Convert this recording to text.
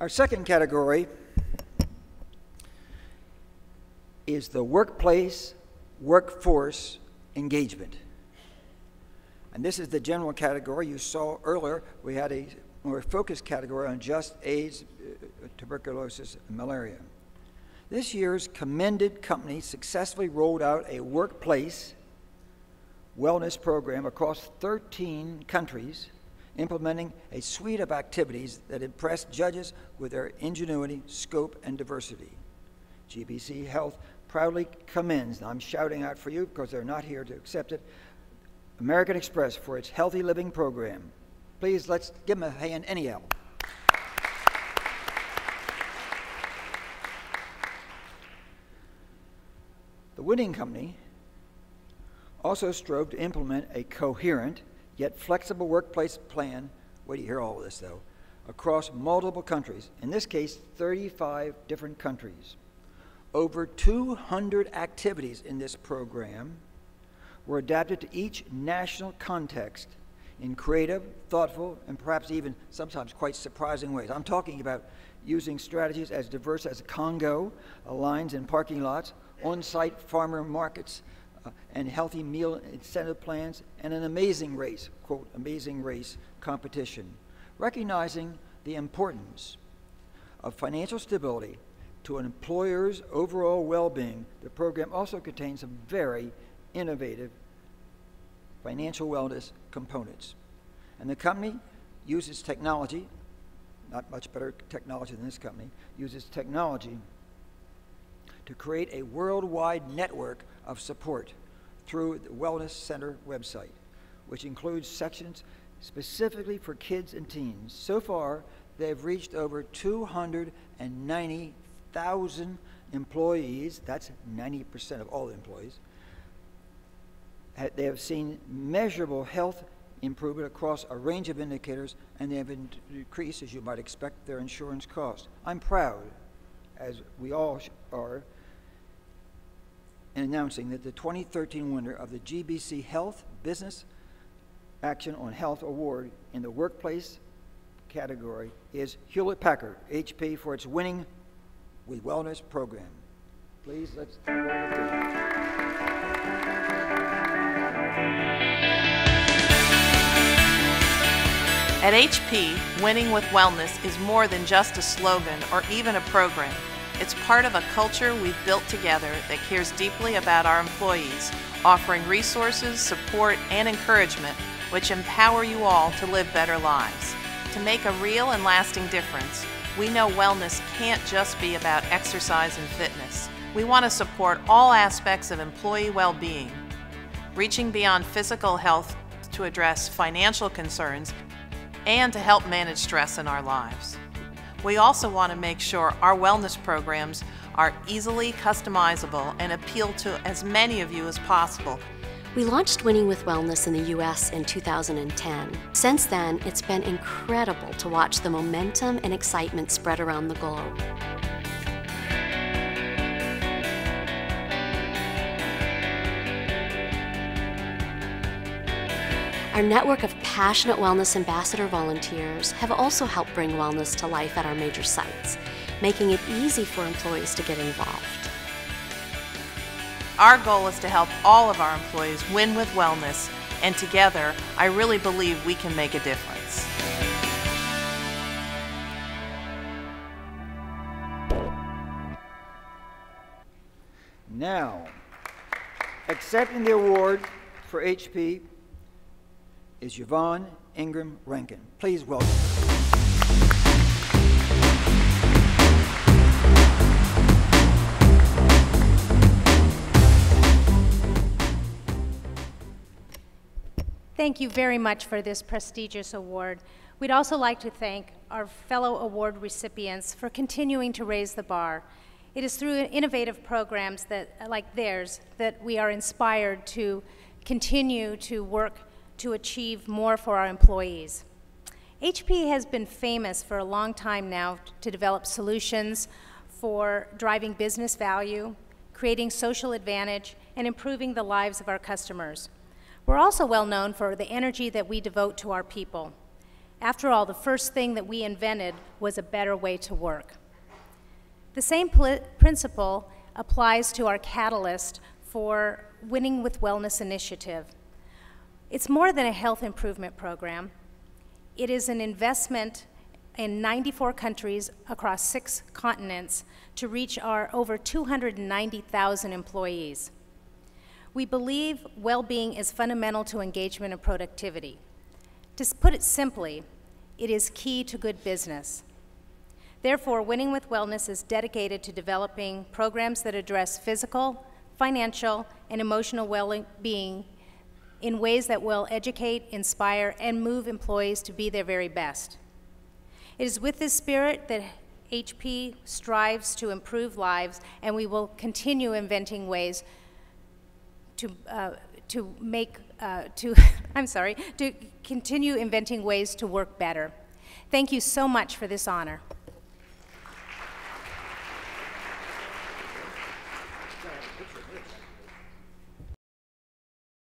Our second category is the workplace workforce engagement. And this is the general category. You saw earlier we had a more focused category on just AIDS, uh, tuberculosis, and malaria. This year's commended company successfully rolled out a workplace wellness program across 13 countries, implementing a suite of activities that impressed judges with their ingenuity, scope, and diversity. GBC Health proudly commends, I'm shouting out for you because they're not here to accept it, American Express for its healthy living program. Please let's give them a hand anyhow. The winning company also strove to implement a coherent yet flexible workplace plan. Wait do you hear all of this though? Across multiple countries, in this case, 35 different countries. Over 200 activities in this program were adapted to each national context in creative, thoughtful, and perhaps even sometimes quite surprising ways. I'm talking about using strategies as diverse as conga, lines in parking lots, on site farmer markets, Uh, and healthy meal incentive plans, and an amazing race, quote, amazing race competition. Recognizing the importance of financial stability to an employer's overall well being, the program also contains some very innovative financial wellness components. And the company uses technology, not much better technology than this company, uses technology to create a worldwide network of support through the Wellness Center website, which includes sections specifically for kids and teens. So far, they've reached over 290,000 employees, that's 90% of all the employees. They have seen measurable health improvement across a range of indicators, and they have increased, as you might expect, their insurance costs. I'm proud, as we all are, in announcing that the 2013 winner of the GBC Health Business Action on Health Award in the workplace category is Hewlett Packard, HP, for its winning with wellness program. Please, let's At HP, winning with wellness is more than just a slogan or even a program. It's part of a culture we've built together that cares deeply about our employees, offering resources, support, and encouragement which empower you all to live better lives. To make a real and lasting difference, we know wellness can't just be about exercise and fitness. We want to support all aspects of employee well-being, reaching beyond physical health to address financial concerns and to help manage stress in our lives. We also want to make sure our wellness programs are easily customizable and appeal to as many of you as possible. We launched Winning with Wellness in the US in 2010. Since then, it's been incredible to watch the momentum and excitement spread around the globe. Our network of passionate wellness ambassador volunteers have also helped bring wellness to life at our major sites, making it easy for employees to get involved. Our goal is to help all of our employees win with wellness, and together, I really believe we can make a difference. Now, accepting the award for HP is Yvonne Ingram Rankin. Please welcome. Thank you very much for this prestigious award. We'd also like to thank our fellow award recipients for continuing to raise the bar. It is through innovative programs that, like theirs that we are inspired to continue to work to achieve more for our employees. HP has been famous for a long time now to develop solutions for driving business value, creating social advantage, and improving the lives of our customers. We're also well known for the energy that we devote to our people. After all, the first thing that we invented was a better way to work. The same principle applies to our catalyst for Winning with Wellness initiative. It's more than a health improvement program. It is an investment in 94 countries across six continents to reach our over 290,000 employees. We believe well being is fundamental to engagement and productivity. To put it simply, it is key to good business. Therefore, Winning with Wellness is dedicated to developing programs that address physical, financial, and emotional well being in ways that will educate, inspire, and move employees to be their very best. It is with this spirit that HP strives to improve lives, and we will continue inventing ways to, uh, to make, uh, to, I'm sorry, to continue inventing ways to work better. Thank you so much for this honor.